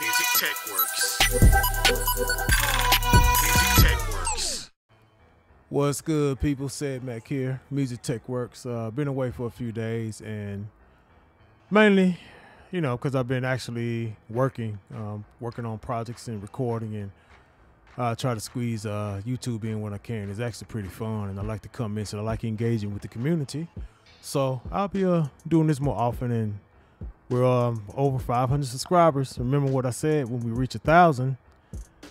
Music Tech Works. Music Tech Works. What's good, people? Cedd Mack here. Music Tech Works. Uh, been away for a few days, and mainly, you know, because I've been actually working, um, working on projects and recording, and uh, try to squeeze uh, YouTube in when I can. It's actually pretty fun, and I like to come in, so I like engaging with the community. So I'll be uh, doing this more often, and we're um, over 500 subscribers. Remember what I said when we reach a thousand,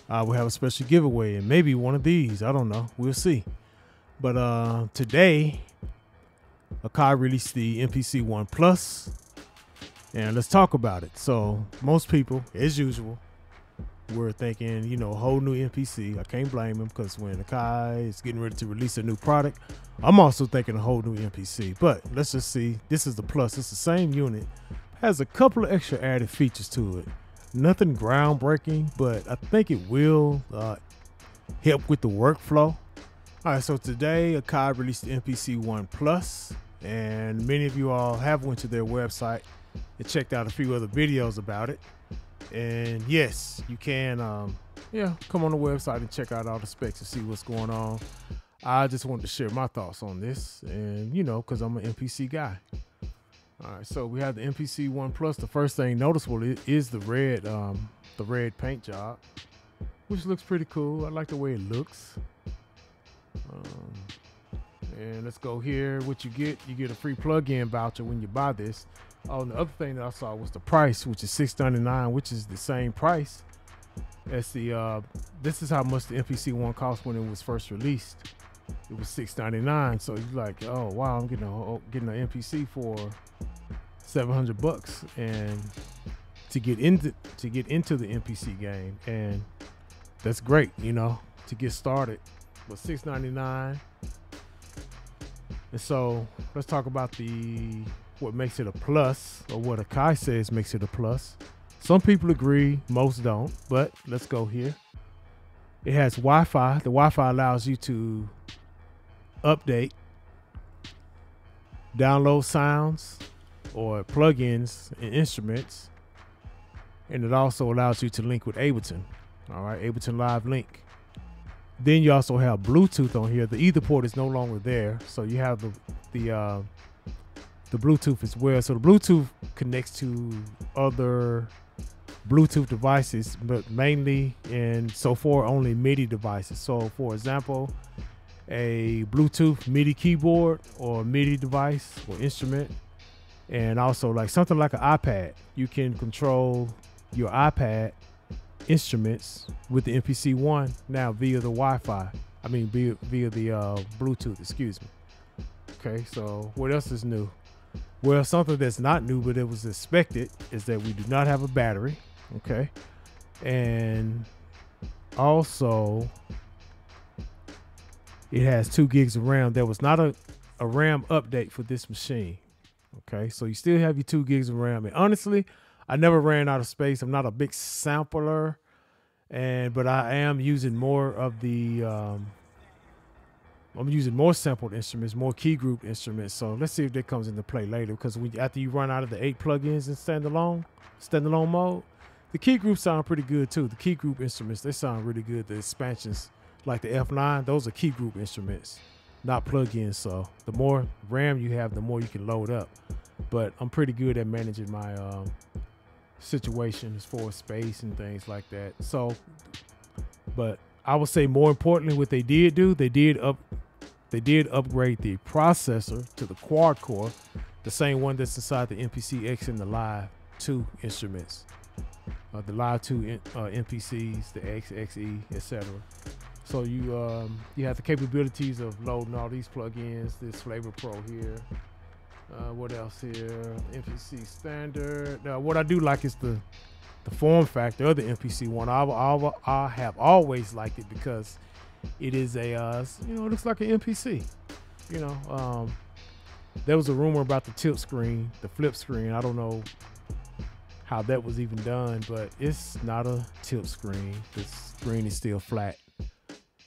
uh, we'll have a special giveaway, and maybe one of these. I don't know. We'll see. But uh, today, Akai released the MPC One Plus, and let's talk about it. So most people, as usual, were thinking, you know, whole new MPC. I can't blame them because when Akai is getting ready to release a new product, I'm also thinking a whole new MPC. But let's just see. This is the Plus. It's the same unit, has a couple of extra added features to it. Nothing groundbreaking, but I think it will uh, help with the workflow. All right, so today Akai released the MPC One Plus, and many of you all have went to their website and checked out a few other videos about it. And yes, you can, um, yeah, come on the website and check out all the specs and see what's going on. I just wanted to share my thoughts on this, and you know, because I'm an MPC guy. All right, so we have the MPC One Plus. The first thing noticeable is the red, um, the red paint job, which looks pretty cool. I like the way it looks. Um, and let's go here. What you get, you get a free plug-in voucher when you buy this. Oh, and the other thing that I saw was the price, which is six ninety nine, which is the same price as the. Uh, this is how much the MPC One cost when it was first released. It was six ninety nine. So you're like, oh wow, I'm getting a getting an MPC for seven hundred bucks, and to get into to get into the MPC game, and that's great, you know, to get started. But six ninety nine. And so let's talk about the what makes it a plus, or what Akai says makes it a plus. Some people agree, most don't. But let's go here. It has Wi-Fi. The Wi-Fi allows you to update, download sounds or plugins and instruments, and it also allows you to link with Ableton. All right, Ableton Live Link. Then you also have Bluetooth on here. The Ether port is no longer there, so you have the the uh, the Bluetooth as well. So the Bluetooth connects to other Bluetooth devices, but mainly and so far only MIDI devices. So, for example, a Bluetooth MIDI keyboard or MIDI device or instrument, and also like something like an iPad. You can control your iPad instruments with the MPC One now via the Wi-Fi. I mean via via the uh, Bluetooth. Excuse me. Okay, so what else is new? Well, something that's not new, but it was expected, is that we do not have a battery. Okay, and also it has two gigs of RAM. There was not a, a RAM update for this machine. Okay, so you still have your two gigs of RAM. And honestly, I never ran out of space. I'm not a big sampler, and but I am using more of the. Um, I'm using more sampled instruments, more key group instruments. So let's see if that comes into play later. Because we, after you run out of the eight plugins in standalone, standalone mode, the key groups sound pretty good too. The key group instruments they sound really good. The expansions like the F9, those are key group instruments, not plugins. So the more RAM you have, the more you can load up. But I'm pretty good at managing my um, situation as far as space and things like that. So, but I would say more importantly, what they did do, they did up, they did upgrade the processor to the quad core, the same one that's inside the MPC X and the Live 2 instruments, uh, the Live 2 in, uh, MPCs, the X, XE, etc. So you um, you have the capabilities of loading all these plugins. This Flavor Pro here. Uh, what else here? MPC standard. Now, what I do like is the the form factor of the MPC one. I, I, I have always liked it because it is a uh, you know it looks like an MPC. You know, um, there was a rumor about the tilt screen, the flip screen. I don't know how that was even done, but it's not a tilt screen. The screen is still flat.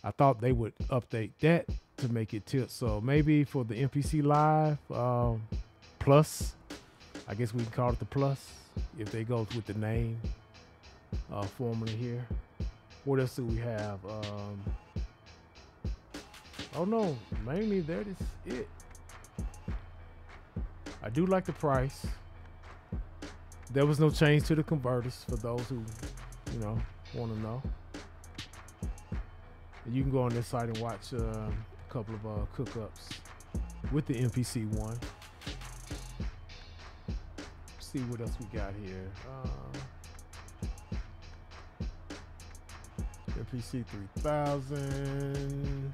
I thought they would update that to make it tilt. So maybe for the MPC Live um, Plus, I guess we can call it the Plus if they go with the name uh, formula here. What else do we have? Um, oh no, mainly that is it. I do like the price. There was no change to the converters for those who, you know, want to know. You can go on this site and watch uh, a couple of uh, cookups with the MPC one. See what else we got here. Uh, MPC 3000.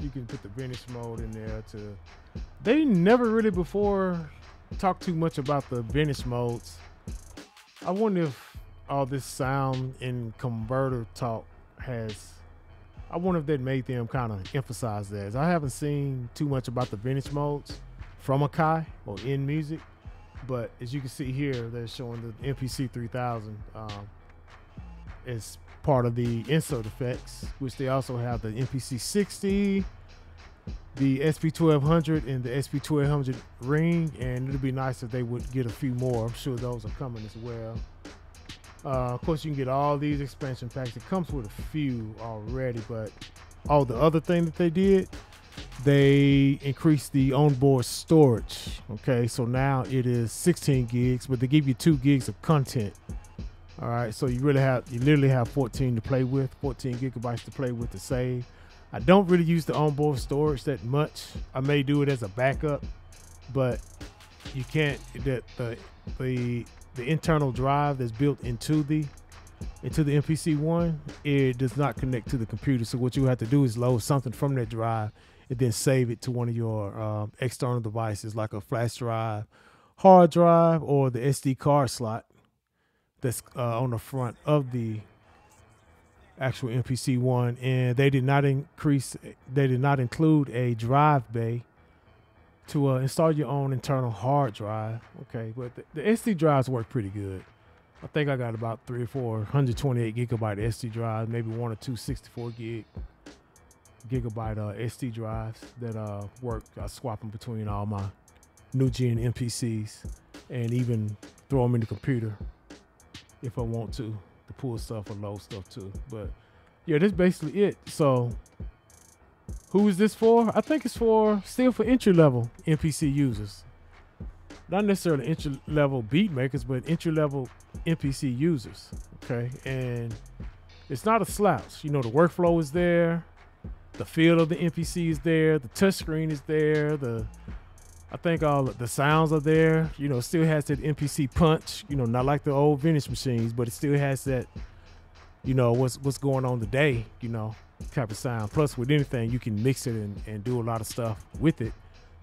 You can put the vintage mode in there to. They never really before talked too much about the vintage modes. I wonder if all this sound and converter talk has I wonder if that made them kind of emphasize that. I haven't seen too much about the vintage modes from Akai or inMusic, but as you can see here, they're showing the MPC 3000 um, as part of the insert effects, which they also have the MPC 60, the SP 1200, and the SP 1200 ring. And it'd be nice if they would get a few more. I'm sure those are coming as well. Uh, of course, you can get all these expansion packs. It comes with a few already, but all the other thing that they did, they increased the onboard storage. Okay, so now it is 16 gigs, but they give you two gigs of content. All right, so you really have you literally have 14 to play with, 14 gigabytes to play with to save. I don't really use the onboard storage that much. I may do it as a backup, but you can't. That the the the internal drive that's built into the into the MPC one, it does not connect to the computer. So what you have to do is load something from that drive and then save it to one of your um, external devices, like a flash drive, hard drive, or the SD card slot that's uh, on the front of the actual MPC one. And they did not increase, they did not include a drive bay to uh, install your own internal hard drive. Okay, but the, the, SD drives work pretty good. I think I got about three or four 128 gigabyte SD drives, maybe one or two 64 gig gigabyte uh, SD drives that uh, work. I swap them between all my new gen MPCs and even throw them in the computer if I want to to pull stuff or load stuff too. But yeah, that's basically it. So who is this for? I think it's for still for entry level MPC users. Not necessarily entry level beat makers, but entry level MPC users. Okay. And it's not a slouch. You know, the workflow is there, the feel of the MPC is there, the touchscreen is there, the I think all the sounds are there. You know, still has that MPC punch. You know, not like the old vintage machines, but it still has that. You know what's what's going on today. You know, type of sound. Plus, with anything, you can mix it and, and do a lot of stuff with it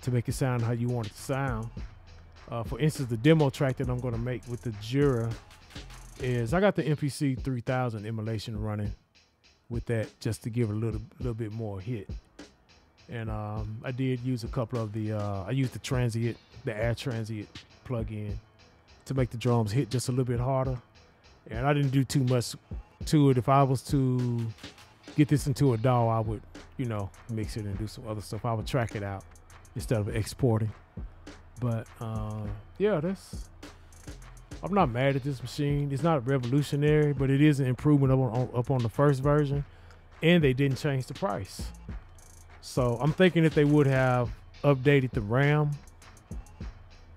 to make it sound how you want it to sound. Uh, for instance, the demo track that I'm going to make with the Jura is I got the MPC 3000 emulation running with that just to give it a little little bit more hit. And um, I did use a couple of the uh, I used the transient, the air transient plug-in to make the drums hit just a little bit harder. And I didn't do too much to it. If I was to get this into a DAW, I would, you know, mix it and do some other stuff. I would track it out instead of exporting. But uh, yeah, that's. I'm not mad at this machine. It's not revolutionary, but it is an improvement up on, up on the first version, and they didn't change the price. So I'm thinking if they would have updated the RAM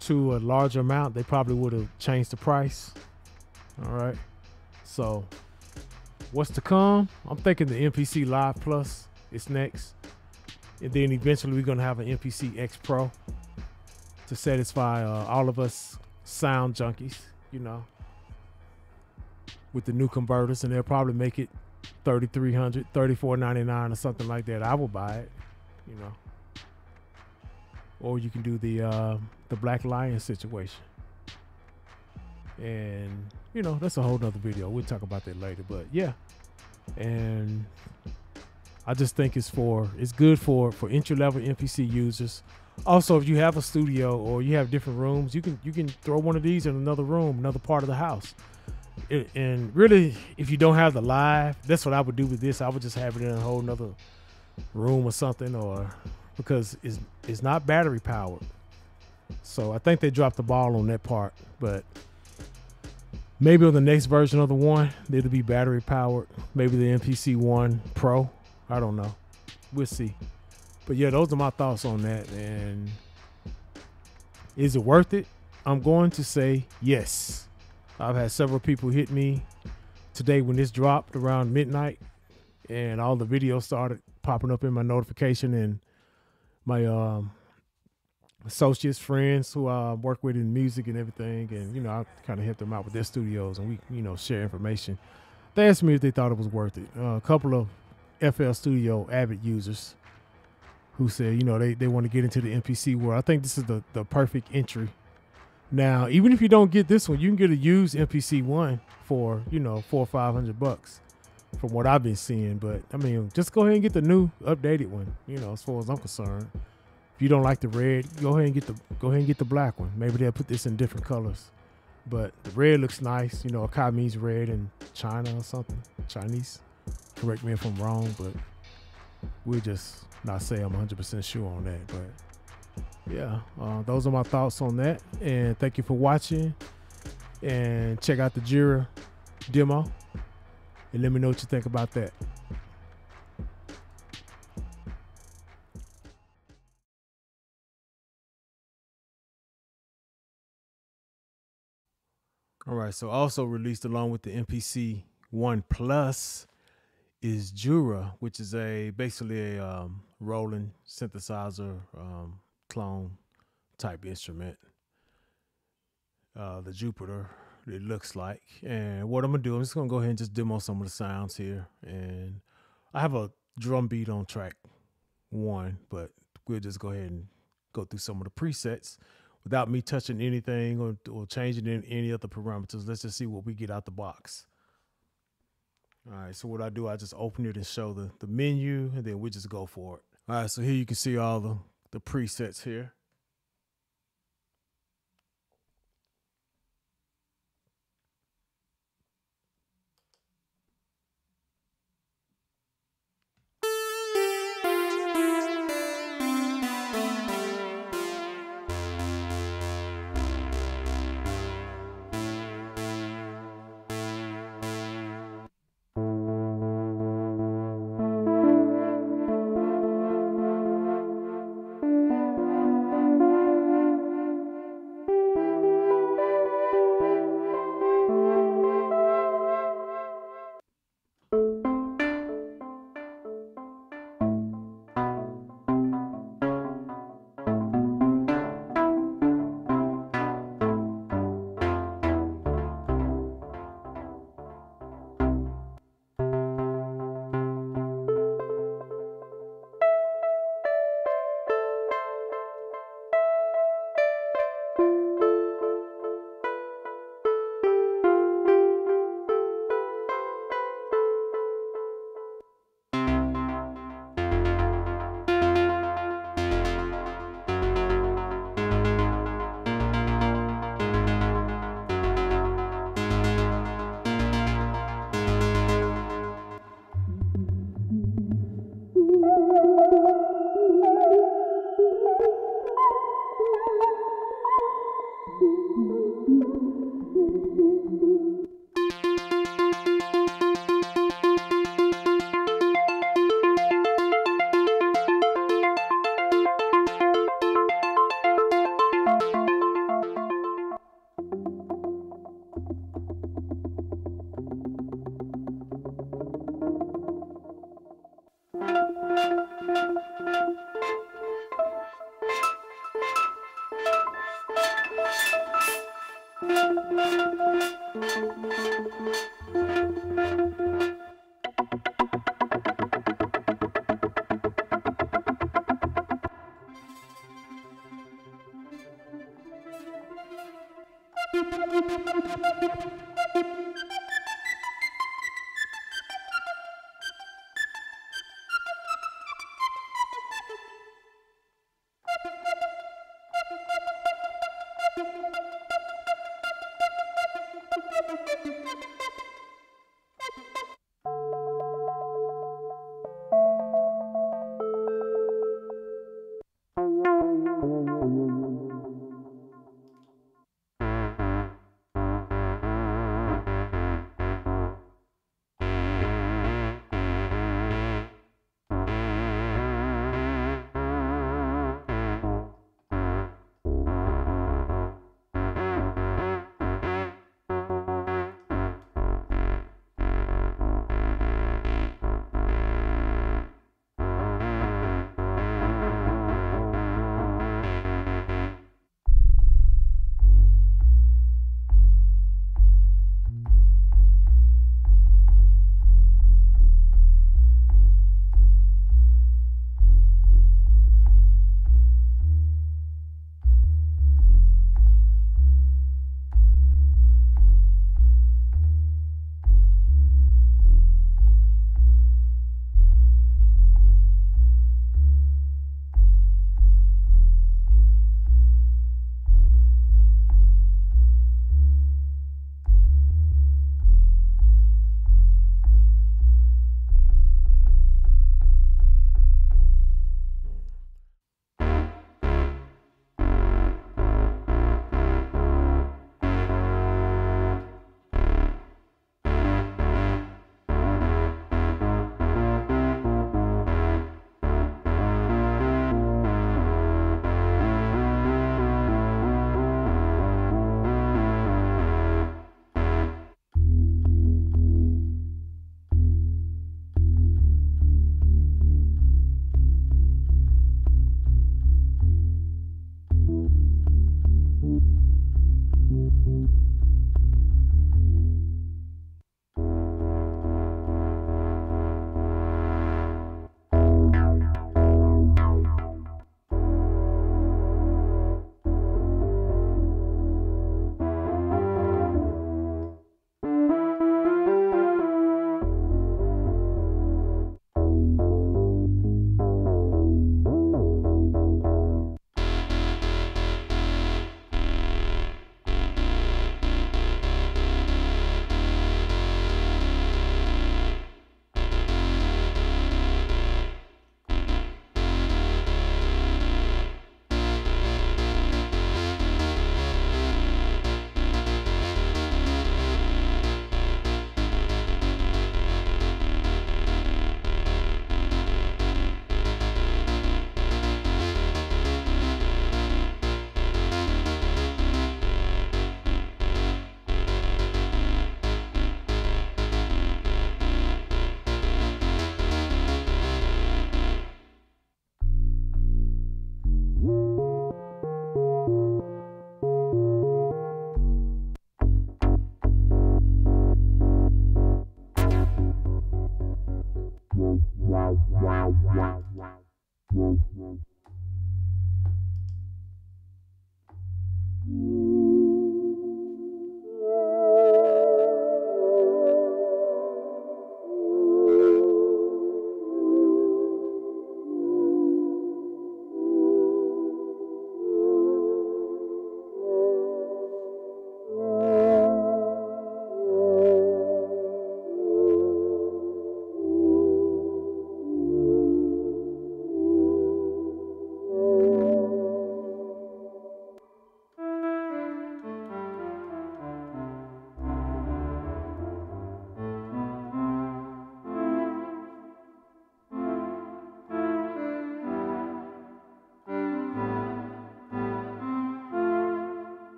to a larger amount, they probably would have changed the price. All right. So what's to come? I'm thinking the MPC Live Plus is next. And then eventually we're going to have an MPC X Pro to satisfy uh, all of us sound junkies, you know, with the new converters. And they'll probably make it 3300 3499 or something like that. I will buy it, you know. Or you can do the uh, the Black Lion situation. And you know, that's a whole nother video. We'll talk about that later. But yeah. And I just think it's for it's good for for entry level MPC users. Also, if you have a studio or you have different rooms, you can you can throw one of these in another room, another part of the house. It, and really, if you don't have the live, that's what I would do with this. I would just have it in a whole nother room or something, or because it's it's not battery powered. So I think they dropped the ball on that part, but maybe on the next version of the one, it'll be battery powered. Maybe the MPC One Pro. I don't know. We'll see. But yeah, those are my thoughts on that. And is it worth it? I'm going to say yes. I've had several people hit me today when this dropped around midnight and all the videos started popping up in my notification and my um, associates, friends who I work with in music and everything, and you know I kind of help them out with their studios, and we you know share information. They asked me if they thought it was worth it. Uh, a couple of FL Studio Avid users who said you know they, they want to get into the MPC world. I think this is the the perfect entry. Now, even if you don't get this one, you can get a used MPC one for you know four or five hundred bucks from what I've been seeing. But I mean, just go ahead and get the new updated one. You know, as far as I'm concerned. If you don't like the red, go ahead and get the go ahead and get the black one. Maybe they'll put this in different colors. But the red looks nice. You know, Akai means red in China or something. Chinese. Correct me if I'm wrong, but we'll just not say I'm 100% sure on that. But yeah, uh, those are my thoughts on that. And thank you for watching. And check out the Jura demo and let me know what you think about that. All right, so also released along with the MPC One Plus is Jura, which is a basically a um, Roland synthesizer um, clone type instrument. Uh, the Jupiter it looks like. And what I'm gonna do, I'm just gonna go ahead and just demo some of the sounds here. And I have a drum beat on track one, but we'll just go ahead and go through some of the presets without me touching anything or, or changing in any other parameters. Let's just see what we get out the box. All right, so what I do, I just open it and show the, the menu, and then we just go for it. All right, so here you can see all the, the presets here.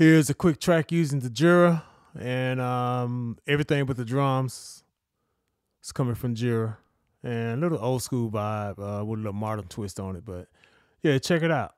Here's a quick track using the Jura and um, everything but the drums is coming from Jura and a little old school vibe uh, with a little modern twist on it. But yeah, check it out.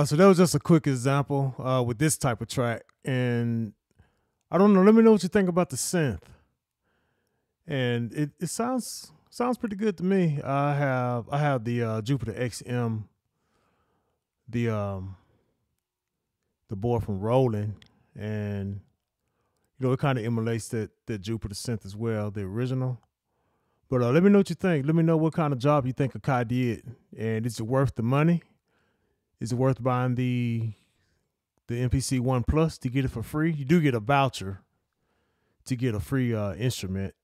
Uh, so that was just a quick example uh, with this type of track, and I don't know. Let me know what you think about the synth. And it, it sounds sounds pretty good to me. I have I have the uh, Jupiter XM, the um the board from Roland, and you know it kind of emulates that that Jupiter synth as well, the original. But uh, let me know what you think. Let me know what kind of job you think Akai did, and is it worth the money? Is it worth buying the the MPC One Plus to get it for free? You do get a voucher to get a free uh, instrument.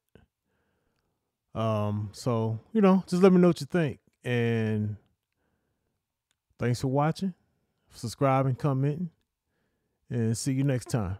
Um, so you know, just let me know what you think. And thanks for watching, subscribing, commenting, and see you next time.